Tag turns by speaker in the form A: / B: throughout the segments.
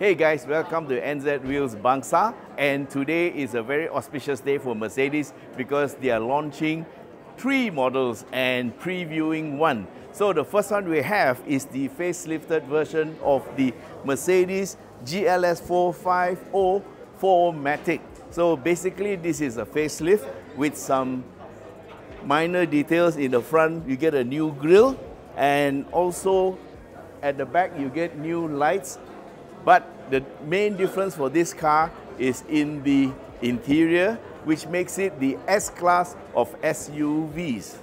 A: Hey guys, welcome to NZ Wheels Bangsar. And today is a very auspicious day for Mercedes because they are launching three models and previewing one. So the first one we have is the facelifted version of the Mercedes GLS 450 4MATIC. So basically this is a facelift with some minor details in the front. You get a new grille and also at the back you get new lights but the main difference for this car is in the interior, which makes it the S-Class of SUVs.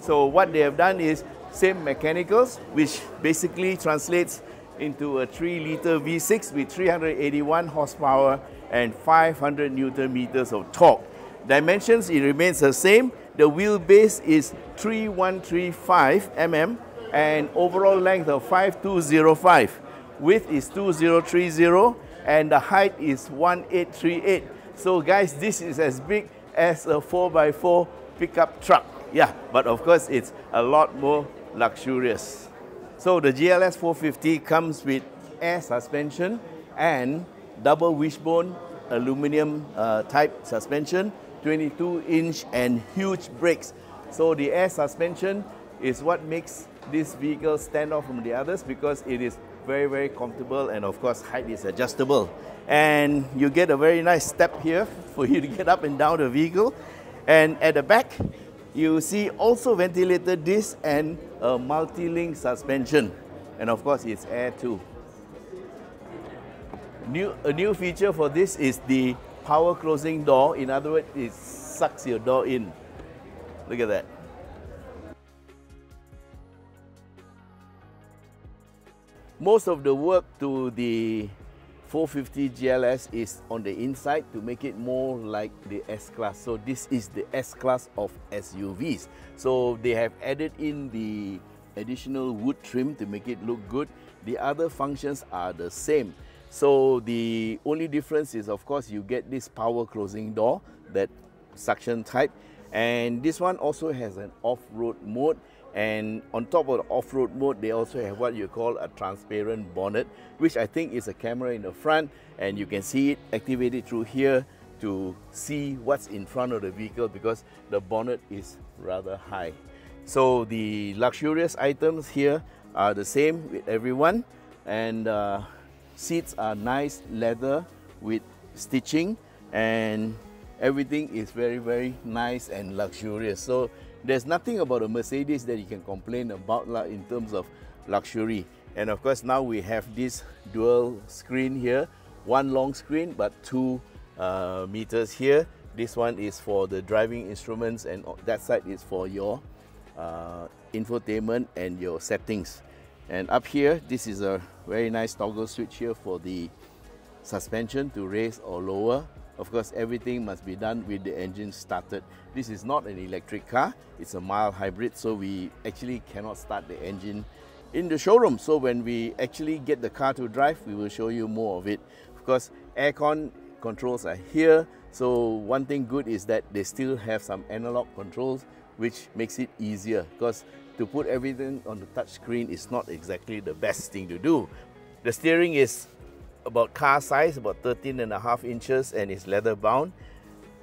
A: So what they have done is same mechanicals, which basically translates into a 3-liter V6 with 381 horsepower and 500 newton meters of torque. Dimensions, it remains the same. The wheelbase is 3135 mm and overall length of 5205 width is 2030 and the height is 1838. So guys, this is as big as a 4x4 pickup truck. Yeah, but of course it's a lot more luxurious. So the GLS 450 comes with air suspension and double wishbone aluminum uh, type suspension, 22 inch and huge brakes. So the air suspension is what makes this vehicle stand out from the others because it is very, very comfortable and of course height is adjustable. And you get a very nice step here for you to get up and down the vehicle. And at the back, you see also ventilated disc and a multi-link suspension. And of course it's air too. New, a new feature for this is the power closing door. In other words, it sucks your door in. Look at that. Most of the work to the 450 GLS is on the inside to make it more like the S-Class. So this is the S-Class of SUVs. So they have added in the additional wood trim to make it look good. The other functions are the same. So the only difference is of course you get this power closing door, that suction type. And this one also has an off-road mode and on top of the off-road mode, they also have what you call a transparent bonnet, which I think is a camera in the front, and you can see it activated through here to see what's in front of the vehicle because the bonnet is rather high. So the luxurious items here are the same with everyone, and uh, seats are nice leather with stitching, and everything is very, very nice and luxurious. So there's nothing about a Mercedes that you can complain about in terms of luxury. And of course, now we have this dual screen here, one long screen, but two uh, meters here. This one is for the driving instruments and that side is for your uh, infotainment and your settings. And up here, this is a very nice toggle switch here for the suspension to raise or lower of course, everything must be done with the engine started. This is not an electric car, it's a mild hybrid, so we actually cannot start the engine in the showroom. So when we actually get the car to drive, we will show you more of it. Of course, aircon controls are here. So one thing good is that they still have some analog controls, which makes it easier because to put everything on the touchscreen is not exactly the best thing to do. The steering is about car size, about 13 and a half inches and it's leather bound.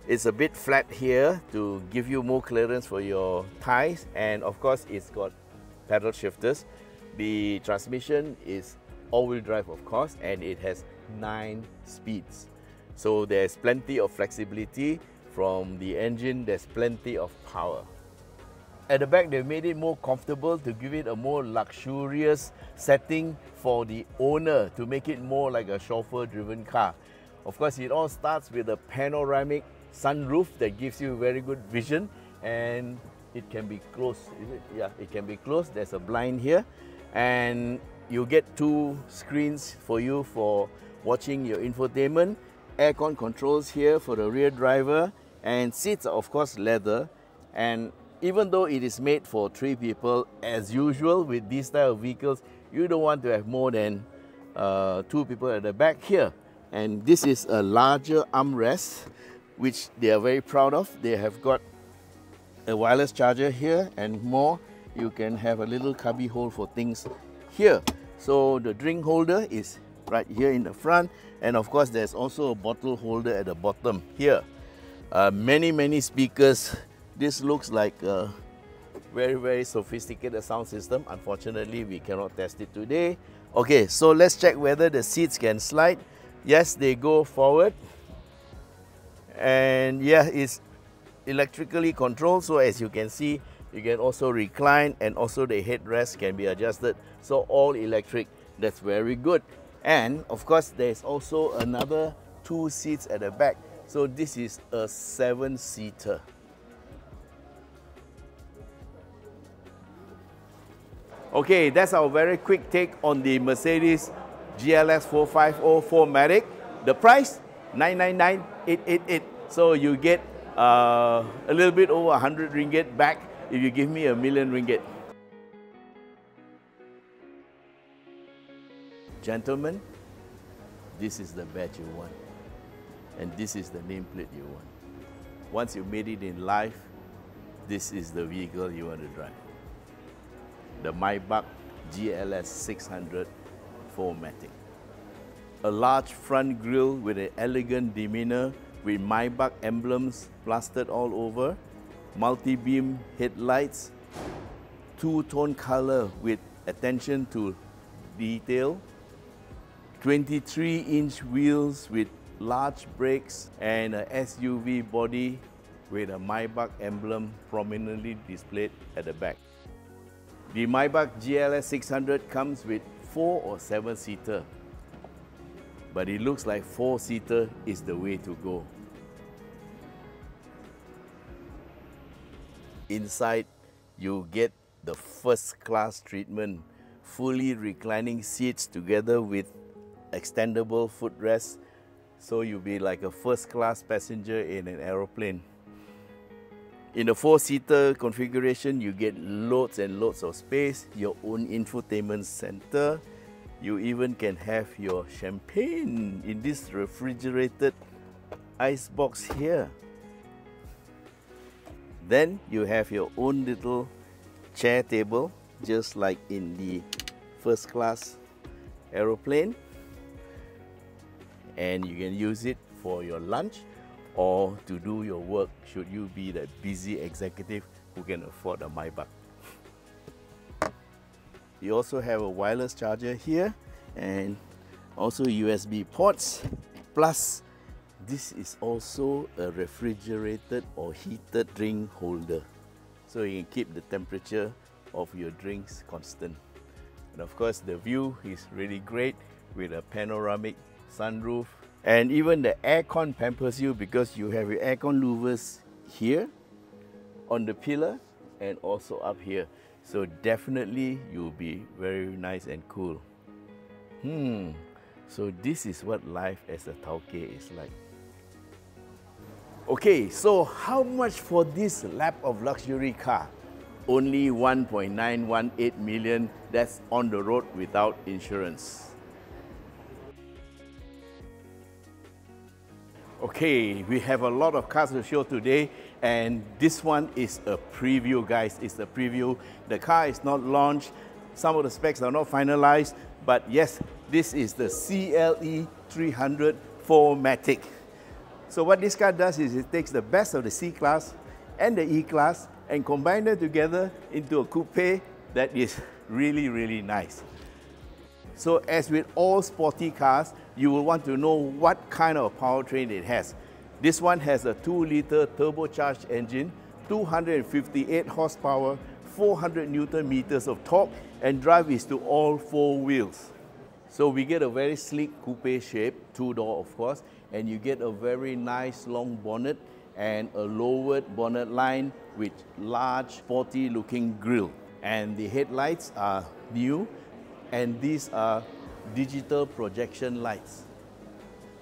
A: It's a bit flat here to give you more clearance for your tires and of course it's got pedal shifters. The transmission is all-wheel drive of course and it has 9 speeds. So there's plenty of flexibility from the engine, there's plenty of power. At the back, they've made it more comfortable to give it a more luxurious setting for the owner to make it more like a chauffeur-driven car. Of course, it all starts with a panoramic sunroof that gives you very good vision and it can be closed. It? Yeah, it can be closed. There's a blind here and you get two screens for you for watching your infotainment, aircon controls here for the rear driver and seats are of course leather and even though it is made for three people, as usual with these type of vehicles, you don't want to have more than uh, two people at the back here. And this is a larger armrest, which they are very proud of. They have got a wireless charger here and more. You can have a little cubby hole for things here. So the drink holder is right here in the front. And of course, there's also a bottle holder at the bottom here. Uh, many, many speakers. This looks like a very, very sophisticated sound system. Unfortunately, we cannot test it today. Okay, so let's check whether the seats can slide. Yes, they go forward. And yeah, it's electrically controlled. So as you can see, you can also recline and also the headrest can be adjusted. So all electric, that's very good. And of course, there's also another two seats at the back. So this is a seven-seater. Okay, that's our very quick take on the Mercedes GLS 450 4MATIC. The price, 999,888. So you get uh, a little bit over 100 ringgit back if you give me a million ringgit. Gentlemen, this is the badge you want. And this is the nameplate you want. Once you made it in life, this is the vehicle you want to drive. The Maybach GLS 600 4MATIC. A large front grille with an elegant demeanor with Maybach emblems plastered all over, multi-beam headlights, two-tone color with attention to detail, 23-inch wheels with large brakes and a SUV body with a Maybach emblem prominently displayed at the back. The Maybach GLS 600 comes with 4 or 7-seater, but it looks like 4-seater is the way to go. Inside, you get the first class treatment, fully reclining seats together with extendable footrest, so you'll be like a first class passenger in an aeroplane. In a four-seater configuration, you get loads and loads of space, your own infotainment center. You even can have your champagne in this refrigerated ice box here. Then you have your own little chair table, just like in the first class aeroplane. And you can use it for your lunch or to do your work should you be that busy executive who can afford a Maybach. You also have a wireless charger here and also USB ports plus this is also a refrigerated or heated drink holder. So you can keep the temperature of your drinks constant. And of course the view is really great with a panoramic sunroof. And even the aircon pampers you because you have your aircon louvers here on the pillar and also up here. So definitely you'll be very nice and cool. Hmm, so this is what life as a tauke is like. Okay, so how much for this lap of luxury car? Only 1.918 million that's on the road without insurance. Okay, we have a lot of cars to show today and this one is a preview guys, it's a preview. The car is not launched, some of the specs are not finalized, but yes, this is the CLE 300 4MATIC. So what this car does is it takes the best of the C-Class and the E-Class and combine them together into a coupe that is really, really nice. So as with all sporty cars, you will want to know what kind of powertrain it has. This one has a 2-liter turbocharged engine, 258 horsepower, 400 newton meters of torque, and drive is to all four wheels. So we get a very sleek coupe shape, two-door of course, and you get a very nice long bonnet and a lowered bonnet line with large sporty looking grille. And the headlights are new and these are digital projection lights.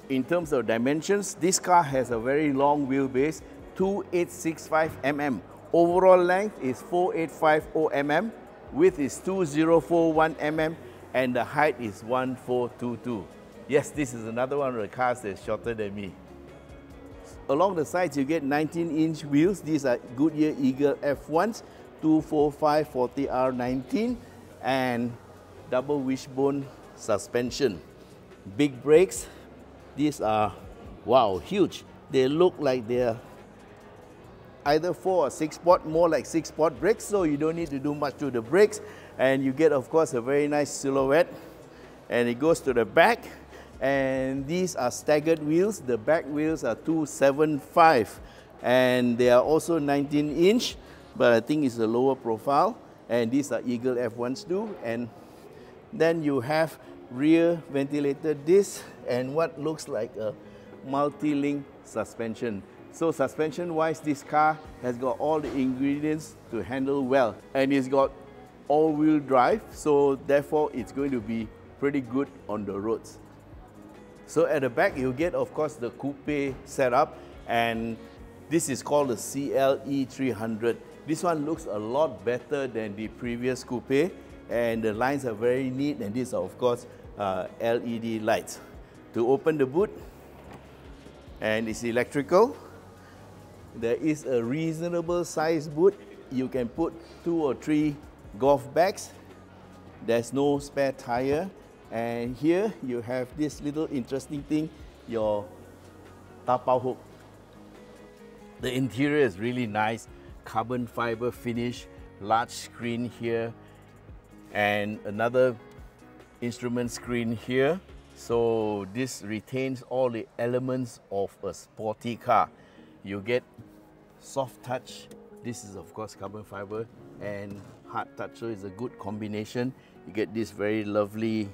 A: In terms of dimensions, this car has a very long wheelbase, 2865 mm. Overall length is 4850 mm, width is 2041 mm, and the height is 1422. Yes, this is another one of the cars that's shorter than me. Along the sides, you get 19-inch wheels. These are Goodyear Eagle F1s, 245 40R19, and double wishbone suspension. big brakes. These are, wow, huge. They look like they're either four or six spot, more like six spot brakes, so you don't need to do much to the brakes. And you get, of course, a very nice silhouette. And it goes to the back. And these are staggered wheels. The back wheels are 275 and they are also 19 inch, but I think it's a lower profile. And these are Eagle F1s too. And then you have rear ventilated disc and what looks like a multi-link suspension. So suspension wise, this car has got all the ingredients to handle well. And it's got all-wheel drive, so therefore it's going to be pretty good on the roads. So at the back, you get, of course, the coupe setup, and this is called the CLE 300. This one looks a lot better than the previous coupe, and the lines are very neat, and these are, of course, uh, LED lights. To open the boot, and it's electrical, there is a reasonable size boot. You can put two or three golf bags. There's no spare tire. And here you have this little interesting thing, your tapao hook. The interior is really nice, carbon fiber finish, large screen here, and another instrument screen here. So this retains all the elements of a sporty car. You get soft touch. This is of course carbon fiber and hard touch, so it's a good combination. You get this very lovely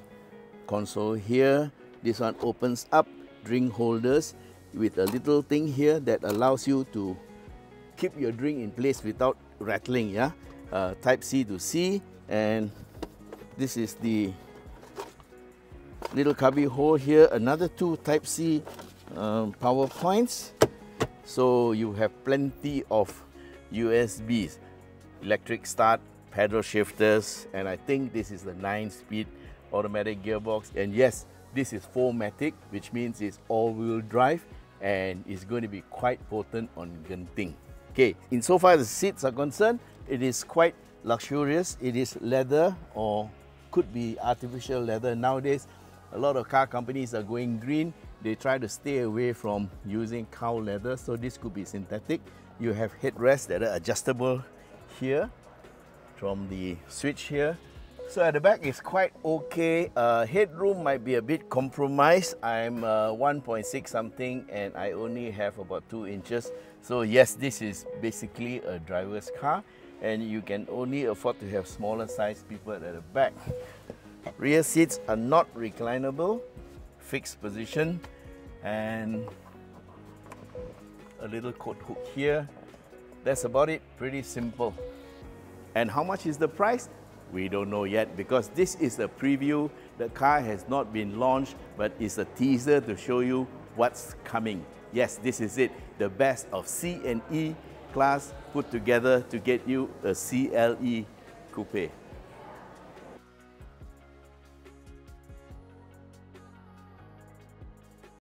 A: console here. This one opens up, drink holders with a little thing here that allows you to keep your drink in place without rattling, yeah? Uh, type C to C and this is the little cubby hole here, another two type C um, power points. So you have plenty of USBs, electric start, pedal shifters, and I think this is the nine speed automatic gearbox. And yes, this is 4MATIC, which means it's all-wheel drive and it's going to be quite potent on Genting. Okay, insofar as the seats are concerned, it is quite luxurious. It is leather or could be artificial leather. Nowadays, a lot of car companies are going green. They try to stay away from using cow leather, so this could be synthetic. You have headrests that are adjustable here from the switch here so at the back it's quite okay. Uh, headroom might be a bit compromised. I'm uh, 1.6 something and I only have about 2 inches. So yes, this is basically a driver's car and you can only afford to have smaller sized people at the back. Rear seats are not reclinable, fixed position and a little coat hook here. That's about it, pretty simple. And how much is the price? We don't know yet because this is a preview. The car has not been launched, but it's a teaser to show you what's coming. Yes, this is it. The best of C and E class put together to get you a CLE coupe.